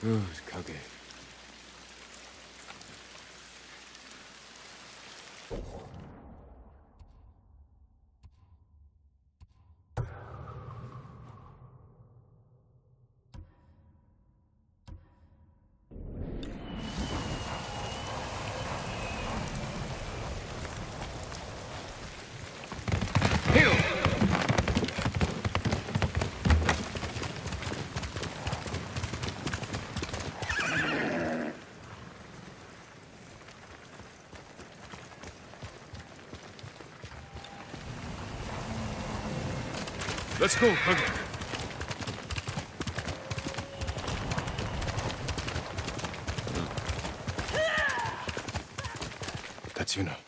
Good, Kage. Let's go, Kage. Tatsuna.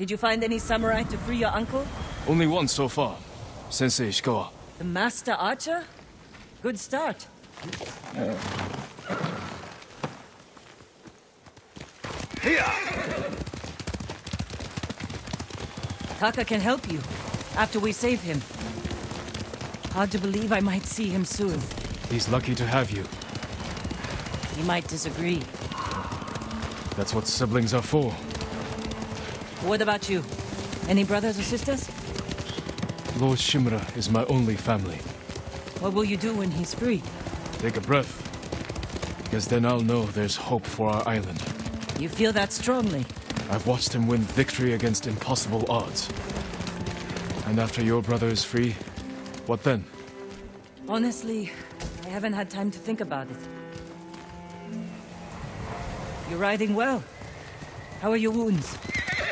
Did you find any samurai to free your uncle? Only one so far. Sensei Ishikawa. The master archer? Good start. Here! Taka can help you after we save him. Hard to believe I might see him soon. He's lucky to have you. He might disagree. That's what siblings are for. What about you? Any brothers or sisters? Lord Shimura is my only family. What will you do when he's free? Take a breath. Because then I'll know there's hope for our island. You feel that strongly. I've watched him win victory against impossible odds. And after your brother is free, what then? Honestly, I haven't had time to think about it. You're riding well. How are your wounds?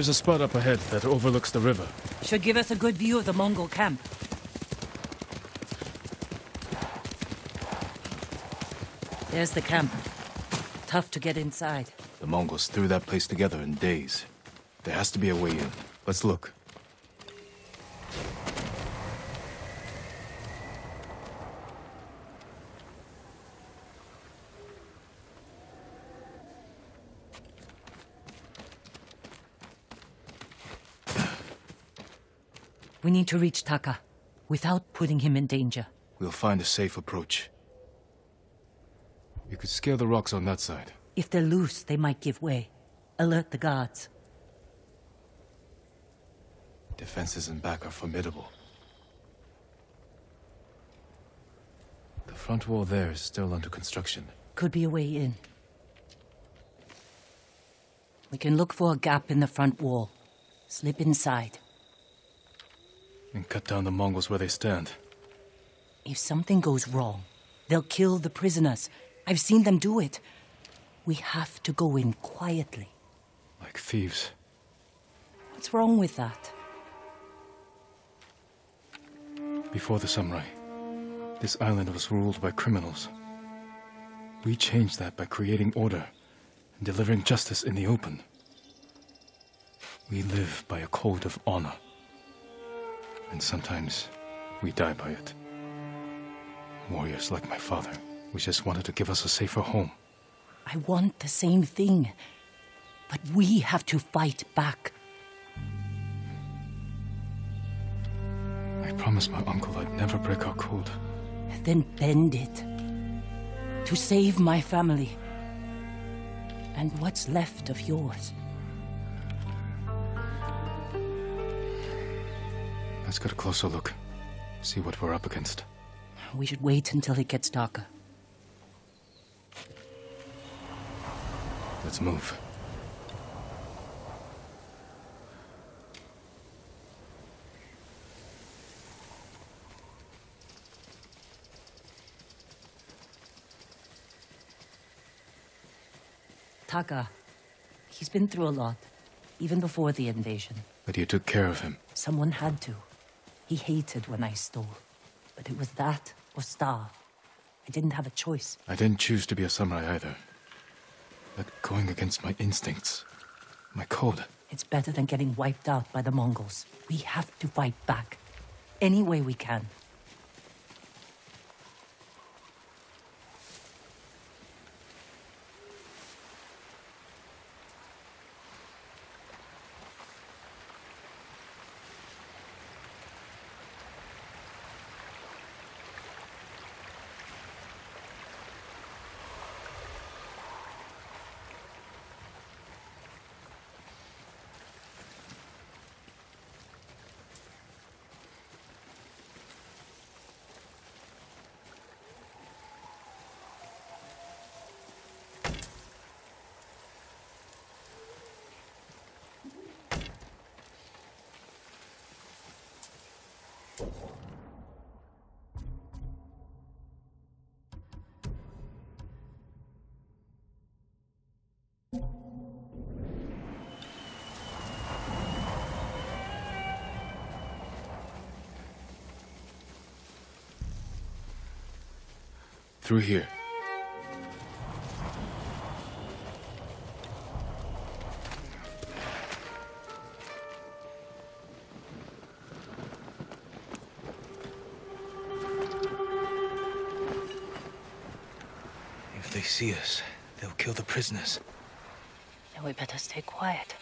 There's a spot up ahead that overlooks the river. Should give us a good view of the Mongol camp. There's the camp. Tough to get inside. The Mongols threw that place together in days. There has to be a way in. Let's look. We need to reach Taka without putting him in danger. We'll find a safe approach. You could scale the rocks on that side. If they're loose, they might give way. Alert the guards. Defenses in back are formidable. The front wall there is still under construction. Could be a way in. We can look for a gap in the front wall. Slip inside. And cut down the Mongols where they stand. If something goes wrong, they'll kill the prisoners. I've seen them do it. We have to go in quietly. Like thieves. What's wrong with that? Before the samurai, this island was ruled by criminals. We changed that by creating order and delivering justice in the open. We live by a code of honor. And sometimes we die by it. Warriors like my father, we just wanted to give us a safer home. I want the same thing. But we have to fight back. I promised my uncle I'd never break our code. Then bend it. To save my family. And what's left of yours. Let's get a closer look. See what we're up against. We should wait until it gets darker. Let's move. Taka. He's been through a lot, even before the invasion. But you took care of him. Someone had to. He hated when I stole. But it was that or starve. I didn't have a choice. I didn't choose to be a samurai either. But going against my instincts, my code. It's better than getting wiped out by the Mongols. We have to fight back. Any way we can. Through here. The prisoners. Then we better stay quiet.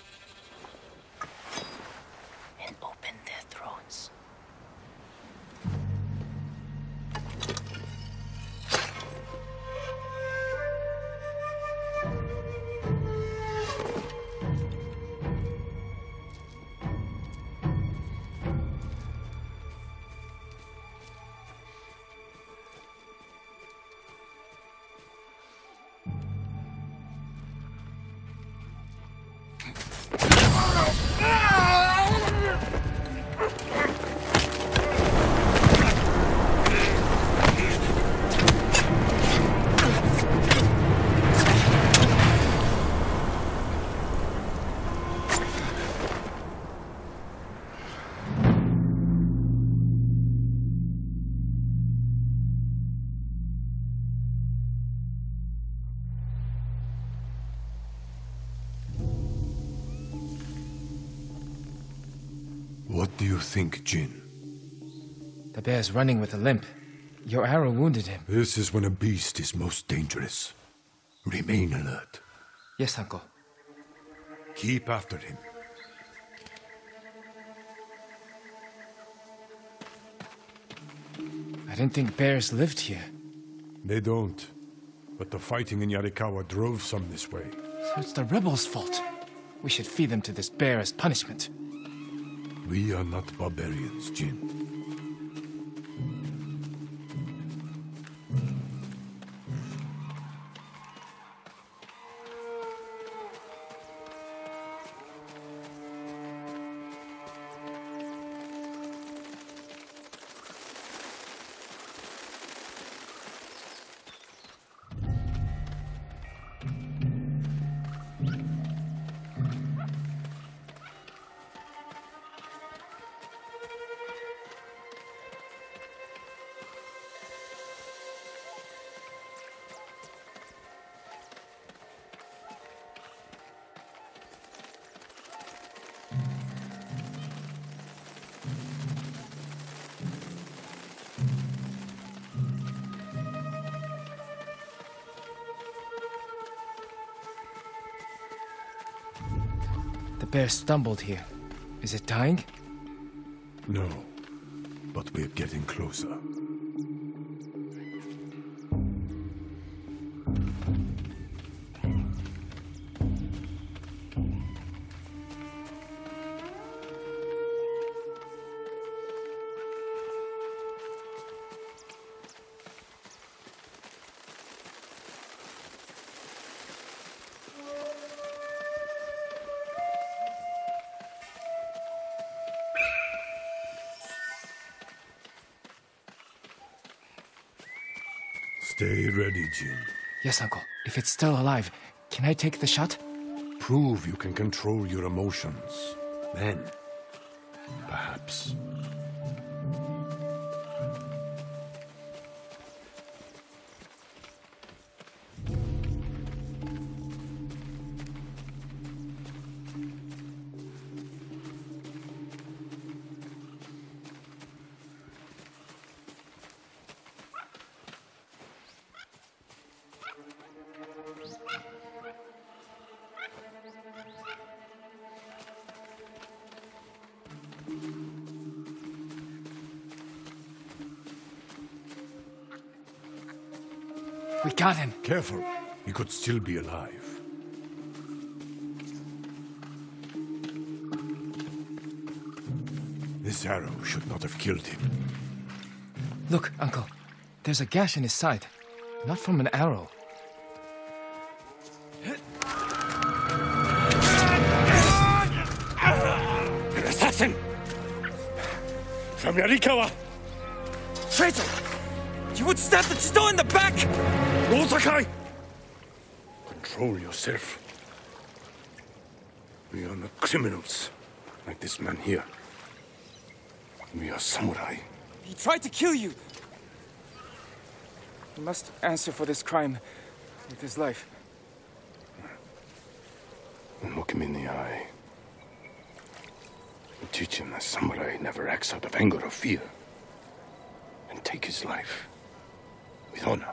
Think, Jin? The bear's running with a limp. Your arrow wounded him. This is when a beast is most dangerous. Remain alert. Yes, uncle. Keep after him. I didn't think bears lived here. They don't. But the fighting in Yarikawa drove some this way. So it's the rebels' fault. We should feed them to this bear as punishment. We are not barbarians, Jin. Bear stumbled here. Is it dying? No, but we're getting closer. Jin. Yes, Uncle. If it's still alive, can I take the shot? Prove you can control your emotions. Then, perhaps. Careful, he could still be alive. This arrow should not have killed him. Look, Uncle. There's a gash in his side. Not from an arrow. An assassin! From Yarikawa! Traitor! You would stab the jito in the back! Rosakai! Control yourself. We are not criminals, like this man here. We are samurai. He tried to kill you! He must answer for this crime with his life. And look him in the eye. And teach him that samurai never acts out of anger or fear. And take his life with honor.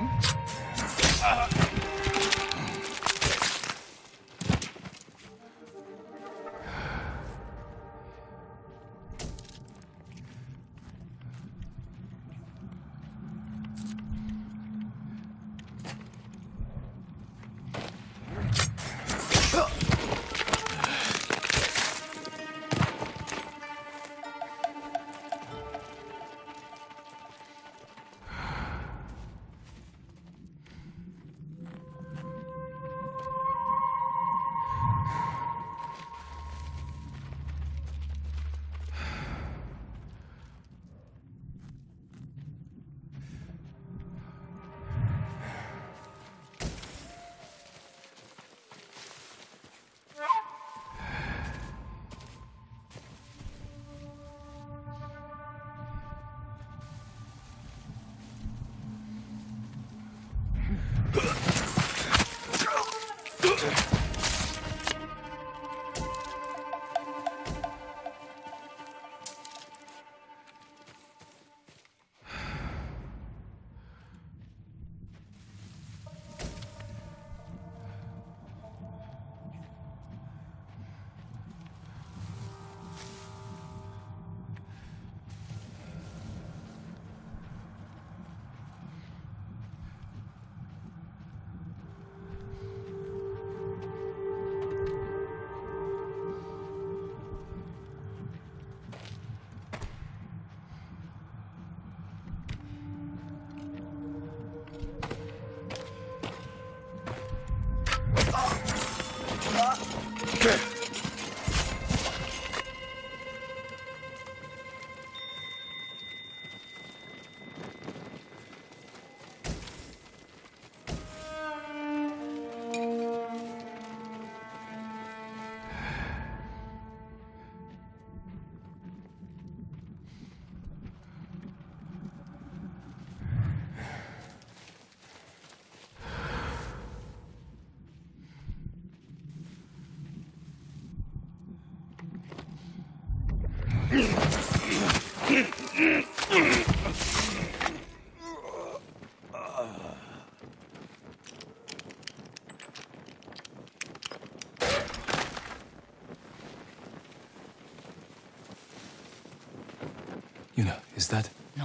Uh -huh. Okay. Is that? No,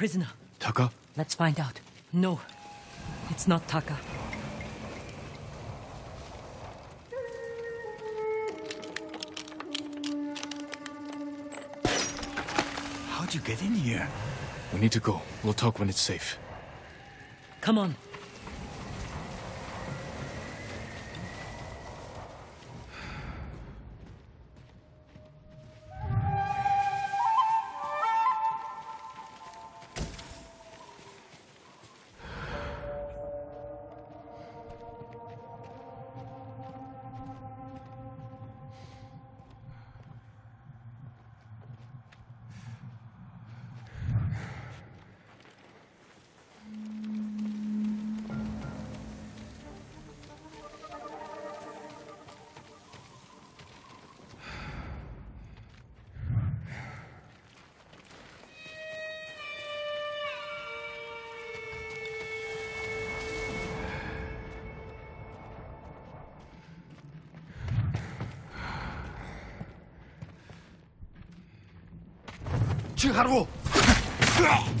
prisoner. Taka? Let's find out. No, it's not Taka. How'd you get in here? We need to go. We'll talk when it's safe. Come on. 하루 으아!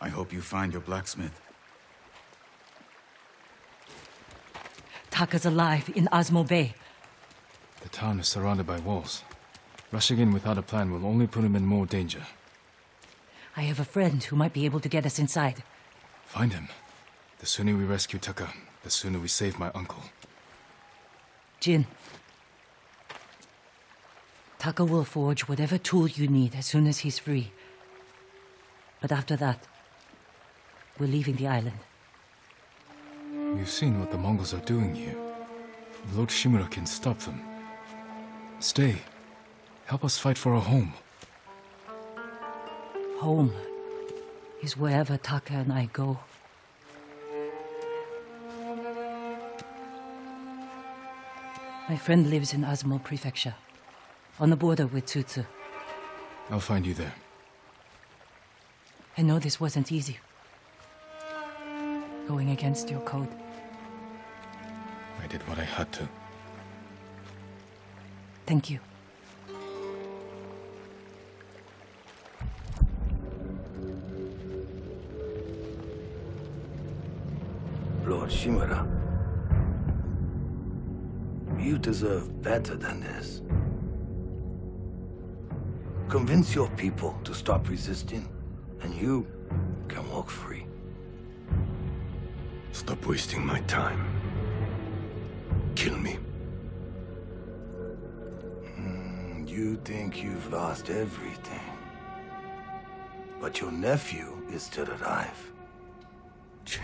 I hope you find your blacksmith. Taka's alive in Azamo Bay. The town is surrounded by walls. Rushing in without a plan will only put him in more danger. I have a friend who might be able to get us inside. Find him. The sooner we rescue Taka, the sooner we save my uncle. Jin. Taka will forge whatever tool you need as soon as he's free. But after that, we're leaving the island. You've seen what the Mongols are doing here. Lord Shimura can stop them. Stay. Help us fight for a home. Home is wherever Taka and I go. My friend lives in Azamo Prefecture, on the border with Tsutsu. I'll find you there. I know this wasn't easy. Going against your code. I did what I had to. Thank you. Lord Shimura. You deserve better than this. Convince your people to stop resisting, and you can walk free. Stop wasting my time. Kill me. Mm, You think you've lost everything. But your nephew is still alive. Jin.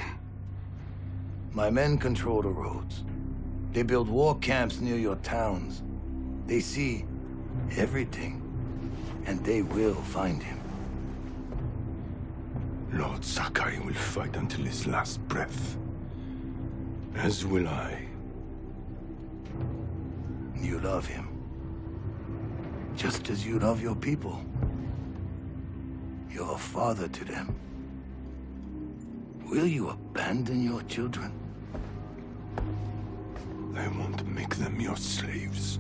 My men control the roads. They build war camps near your towns. They see everything, and they will find him. Lord Sakai will fight until his last breath. As will I. You love him. Just as you love your people. You're a father to them. Will you abandon your children? I won't make them your slaves.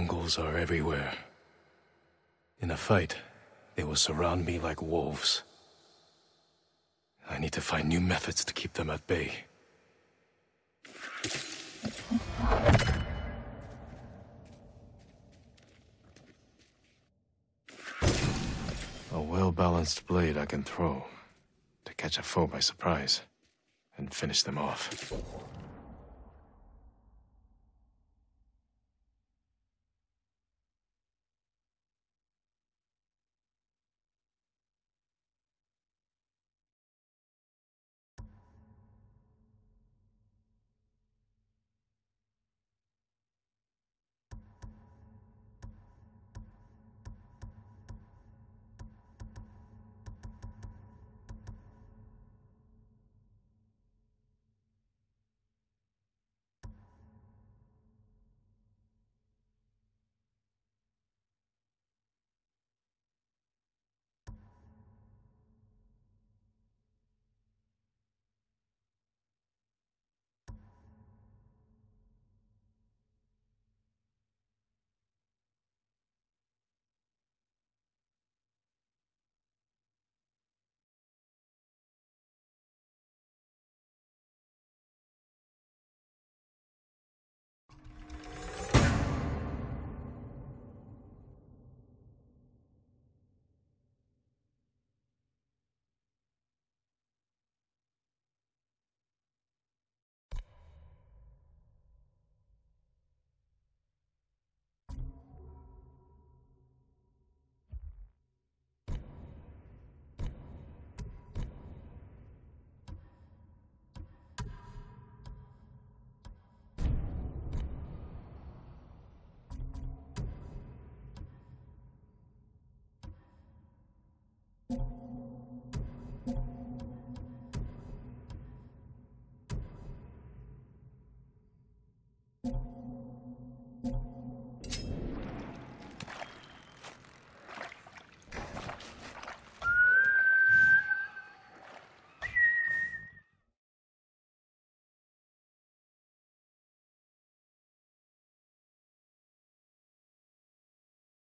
Mongols are everywhere. In a fight, they will surround me like wolves. I need to find new methods to keep them at bay. A well-balanced blade I can throw to catch a foe by surprise and finish them off.